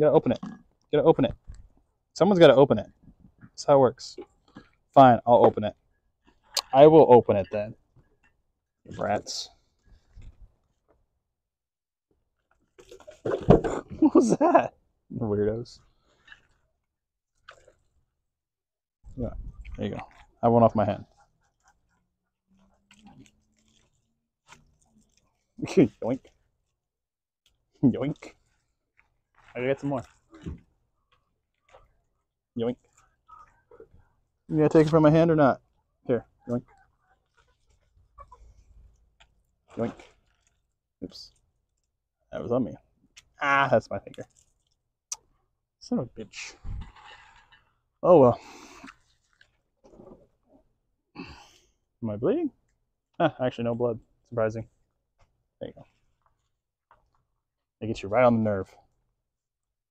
You gotta open it. You gotta open it. Someone's gotta open it. That's how it works. Fine, I'll open it. I will open it then. Rats. what was that? Weirdos. Yeah, there you go. I one off my hand. Yoink. Yoink. I gotta get some more. Yoink. You gonna take it from my hand or not? Here, yoink. Yoink. Oops. That was on me. Ah, that's my finger. Son of a bitch. Oh well. Am I bleeding? Ah, actually, no blood. Surprising. There you go. It gets you right on the nerve.